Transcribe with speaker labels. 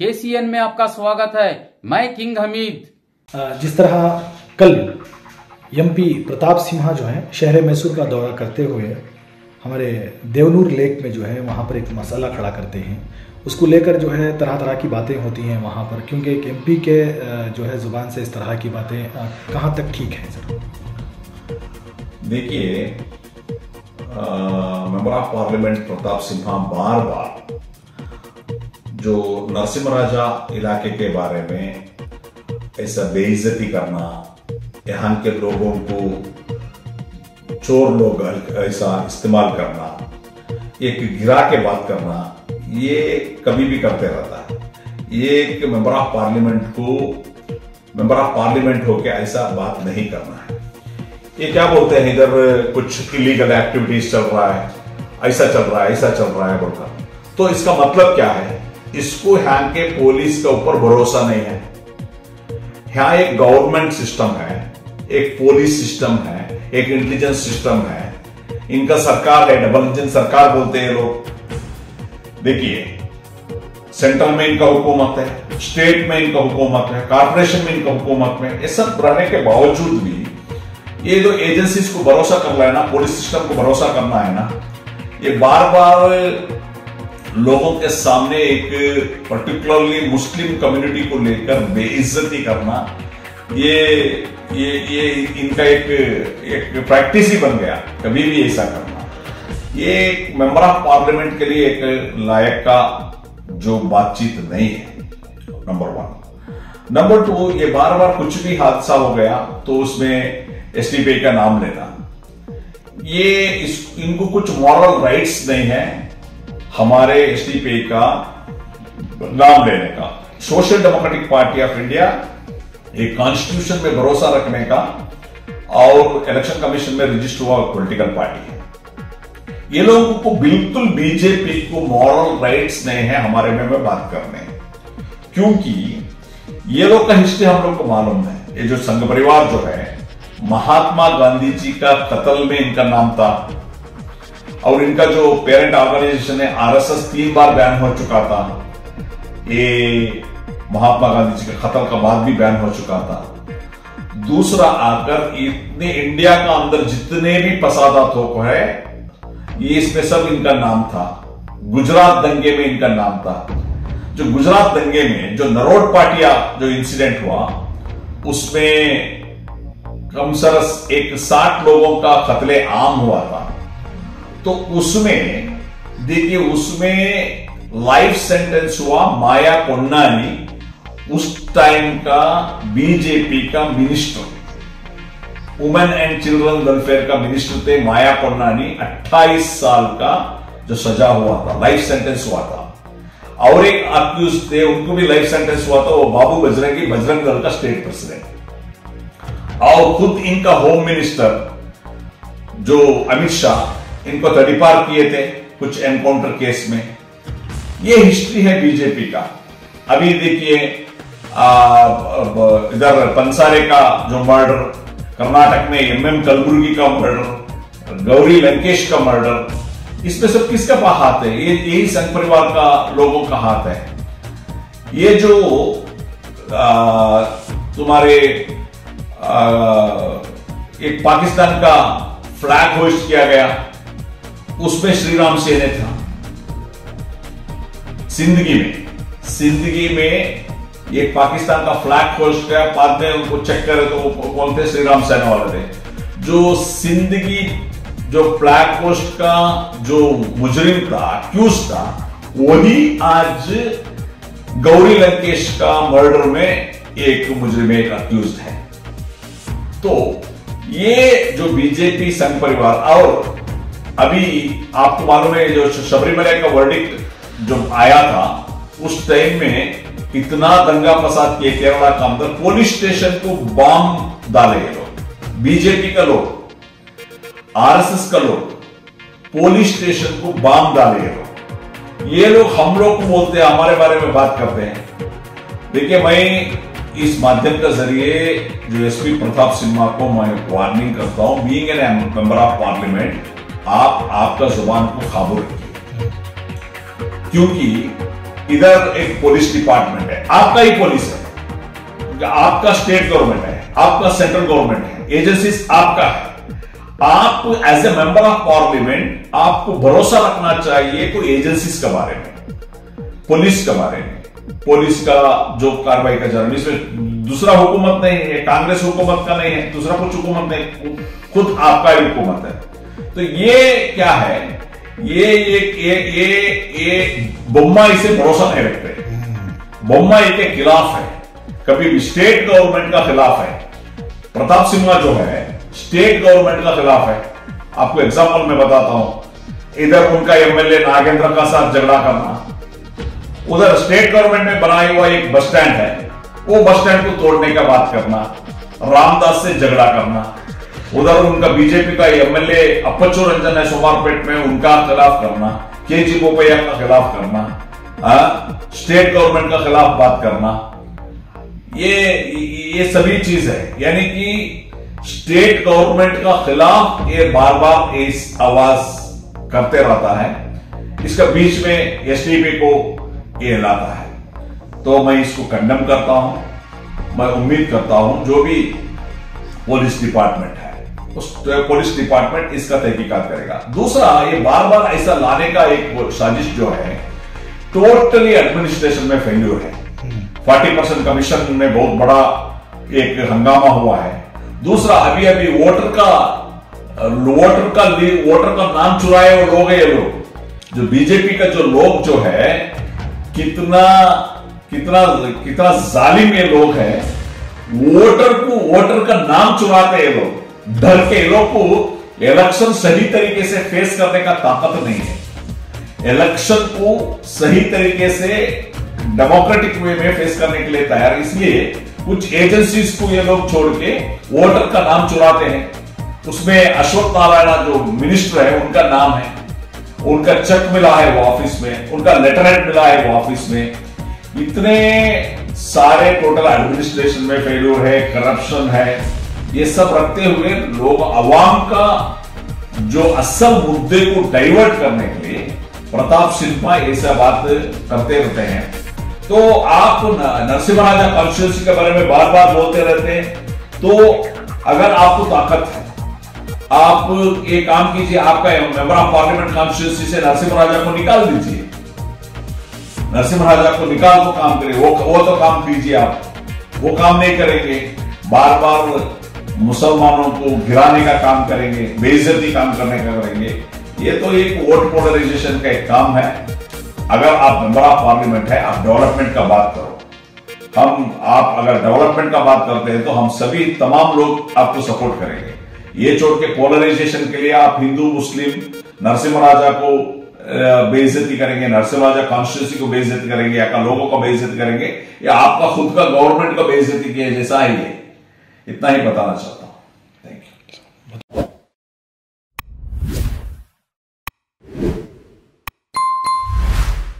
Speaker 1: KCN में आपका स्वागत है। मैं किंग हमीद।
Speaker 2: जिस तरह कल एमपी प्रताप सिम्हा जो है शहर मैसूर का दौरा करते हुए हमारे देवनूर लेक में जो है वहाँ पर एक मसाला खड़ा करते हैं। उसको लेकर जो है तरह तरह की बातें होती हैं वहाँ पर क्योंकि एक एमपी के जो है ज़ुबान से इस तरह की बातें कहाँ तक ठीक है? सर
Speaker 3: देखिए member of parliament Pratap Simha बार बार जो नरसिम्ह राजा इलाके के बारे में ऐसा बेइज्जती करना, यहाँ के लोगों को चोर लोग ऐसा इस्तेमाल करना, एक गिरा के बात करना, ये कभी भी करते रहता है। ये एक मेंबर ऑफ़ पार्लियामेंट को, मेंबर ऑफ़ पार्लियामेंट होकर ऐसा बात नहीं करना है। ये क्या बोलते हैं, इधर कुछ इलीगल एक्टिविटीज़ चल रहा है, ऐसा चल रहा है, ऐसा चल रहा है बोलकर। तो इसका मतलब क्या है? इसको यहाँ के पुलिस के ऊपर भरोसा नहीं है। यहाँ एक गवर्नमेंट सिस्टम है, एक पुलिस सिस्टम है, एक इंटेलिजेंस सिस्टम है। इनका सरकार है डबल इंजन सरकार बोलते हैं लोग। देखिए सेंट्रल में इनका हुकूमत है स्टेट में इनका हुकूमत है कारपोरेशन में इनका हुकूमत में ये सब रहने के बावजूद भी ये जो एजेंसीज को भरोसा करना है ना पुलिस सिस्टम को भरोसा करना है ना, ये बार बार लोगों के सामने एक पर्टिकुलरली मुस्लिम कम्युनिटी को लेकर बेइज्जती करना, ये ये ये इनका एक एक प्रैक्टिस ही बन गया, कभी भी ऐसा करना। ये एक मेंबर ऑफ़ पार्लियामेंट के लिए एक लायक का जो बातचीत नहीं है नंबर वन नंबर टू ये बार बार कुछ भी हादसा हो गया तो उसमें एस का नाम लेना। ये इस, इनको कुछ मॉरल राइट्स नहीं है हमारे एस का नाम लेने का। Social Democratic Party of India एक कॉन्स्टिट्यूशन में भरोसा रखने का और इलेक्शन कमीशन में रजिस्टर हुआ पॉलिटिकल पार्टी है। ये लोगों को बिल्कुल बीजेपी को मॉरल राइट्स नहीं है हमारे में, में बात करने क्योंकि ये लोग का हिस्ट्री हम लोग को मालूम है। ये जो संघ परिवार जो है महात्मा गांधी जी का कत्ल में इनका नाम था। और इनका जो पेरेंट ऑर्गेनाइजेशन है आरएसएस तीन बार बैन हो चुका था। ये महात्मा गांधी जी के खतल का बाद भी बैन हो चुका था। दूसरा आकर इतने इंडिया का अंदर जितने भी पसादा थोक है, ये इसमें सब इनका नाम था। गुजरात दंगे में इनका नाम था। जो गुजरात दंगे में जो नरोड पाटिया जो इंसिडेंट हुआ, उसमें कम सरस एक साठ लोगों का कत्ले आम हुआ था। तो उसमें, देखिए, उसमें लाइफ सेंटेंस हुआ माया कोन्नानी, उस टाइम का बीजेपी का minister women and children welfare का मिनिस्टर थे माया कोन्नानी 28 साल का जो सजा हुआ था लाइफ सेंटेंस हुआ था। और एक अक्यूज थे, उनको भी लाइफ सेंटेंस हुआ था, वो बाबू बजरंगी, बजरंग दल का स्टेट प्रेसिडेंट और खुद इनका होम मिनिस्टर जो अमित शाह इनको तड़ीपार किए थे कुछ एनकाउंटर केस में। ये हिस्ट्री है बीजेपी का। अभी देखिए इधर पंसारे का जो मर्डर कर्नाटक में एमएम कलबुर्गी का मर्डर गौरी लंकेश का मर्डर इसमें सब किसका हाथ है? ये यही संघ परिवार का लोगों का हाथ है। ये जो आ, तुम्हारे आ, एक पाकिस्तान का फ्लैग होस्ट किया गया उसमें श्री राम सेने था। ज़िंदगी में ज़िंदगी में ये पाकिस्तान का फ्लैग पोस्ट किया बाद में उनको चेक करे तो वो कौन थे श्री राम सेना वाले थे। जो ज़िंदगी, जो फ्लैग पोस्ट का जो मुजरिम था क्यूज था, वही आज गौरी लंकेश का मर्डर में एक मुजरिम, एक अक्यूज है। तो ये जो बीजेपी संघ परिवार और अभी आपको मालूम है, जो शबरीमला का वर्डिक जो आया था, उस टाइम में इतना दंगा फसाद किए, केरला का अंदर पुलिस स्टेशन को बॉम्ब डाले ये लोग। बीजेपी का लोग आरएसएस का लोग पुलिस स्टेशन को बॉम्ब डाले ये लोग। ये लोग हम लोग को बोलते हैं, हमारे बारे में बात करते हैं। देखिए, मैं इस माध्यम के ज़रिए जो एसपी प्रताप सिन्हा को मैं वार्निंग करता हूँ being an member of parliament आप आपका ज़ुबान को काबू रखिए। क्योंकि इधर एक पुलिस डिपार्टमेंट है, आपका ही पुलिस है। आपका स्टेट गवर्नमेंट है, आपका सेंट्रल गवर्नमेंट है एजेंसीज आपका है। आप as a member of parliament आपको भरोसा रखना चाहिए कोई एजेंसीज के बारे में पुलिस के बारे में। पुलिस का जो कार्रवाई का जा इसमें दूसरा हुकूमत नहीं है, कांग्रेस हुकूमत का नहीं है, दूसरा कुछ हुकूमत नहीं, खुद आपका ही हुकूमत है। तो ये क्या है? ये ये ये ये, ये बुम्माई से भरोसा नहीं रखते बुम्माई के खिलाफ है। कभी स्टेट गवर्नमेंट का खिलाफ है। प्रताप सिंह जो है स्टेट गवर्नमेंट का खिलाफ है। आपको एग्ज़ाम्पल मैं बताता हूँ। इधर उनका एमएलए नागेंद्र का साथ झगड़ा करना। उधर स्टेट गवर्नमेंट ने बनाया हुआ एक बस स्टैंड है। वो बस स्टैंड को तोड़ने का बात करना। रामदास से झगड़ा करना। उधर उनका बीजेपी का एमएलए अपचू रंजन है सोमारपेट में उनका खिलाफ करना के जी बोपैया का खिलाफ करना आ, स्टेट गवर्नमेंट का खिलाफ बात करना ये ये सभी चीज़ है। यानी कि स्टेट गवर्नमेंट का खिलाफ ये बार बार इस आवाज़ करते रहता है। इसका बीच में एसडीपी को ये लाता है। तो मैं इसको कंडम करता हूँ। मैं उम्मीद करता हूँ जो भी पुलिस डिपार्टमेंट है पुलिस डिपार्टमेंट इसका तहकीकात करेगा। दूसरा, ये बार बार ऐसा लाने का एक साजिश जो है टोटली एडमिनिस्ट्रेशन में फेल्यूर है। फोर्टी परसेंट कमीशन में बहुत बड़ा एक हंगामा हुआ है। दूसरा अभी अभी वोटर का वोटर का वोटर का नाम चुराए वो लोग ये लोग। जो बीजेपी का जो लोग जो है, कितना कितना कितना जालिम ये लोग है। वोटर को वोटर का नाम चुराते ये लोग। डर के लोग को इलेक्शन सही तरीके से फेस करने का ताकत नहीं है। इलेक्शन को सही तरीके से डेमोक्रेटिक वे में फेस करने के लिए तैयार इसलिए कुछ एजेंसीज को ये लोग छोड़ के वोटर का नाम चुराते हैं। उसमें अशोक नारायण जो मिनिस्टर है, उनका नाम है। उनका चेक मिला है वो ऑफ़िस में, उनका लेटरहेड मिला है वो ऑफ़िस में। इतने सारे टोटल एडमिनिस्ट्रेशन में फेल्यूर है करप्शन है। ये सब रखते हुए लोग अवाम का जो असल मुद्दे को डाइवर्ट करने के लिए प्रताप सिन्हा ऐसा बात करते रहते हैं। तो आप नरसिम्हा राजा कॉन्स्टिट्यूंसी के बारे में बार बार बोलते रहते हैं। तो अगर आपको ताकत है, आप एक काम कीजिए, आपका मेंबर ऑफ़ पार्लियामेंट कॉन्स्टिट्यूंसी से नरसिम्हा राजा को निकाल दीजिए। नरसिम्हा राजा को निकाल को काम करिए, वो वो तो काम कीजिए आप। वो काम नहीं करेंगे। बार बार मुसलमानों को गिराने का काम करेंगे, बेइज्जती काम करने का करेंगे, ये तो एक वोट पोलराइजेशन का एक काम है। अगर आप मेंबर ऑफ़ पार्लियामेंट है, आप डेवलपमेंट का बात करो। हम, आप अगर डेवलपमेंट का बात करते हैं तो हम सभी तमाम लोग आपको सपोर्ट करेंगे। ये छोड़ के पोलराइजेशन के लिए आप हिंदू, मुस्लिम, नरसिम्हा राजा को बेइज्जती करेंगे, नरसिम्हा राजा कॉन्स्टिट्यूंसी को बेइज्जती करेंगे, या लोगों को बेइज्जती करेंगे, या आपका खुद का गवर्नमेंट का बेइज्जती किया जैसा ही है इतना ही बताना चाहता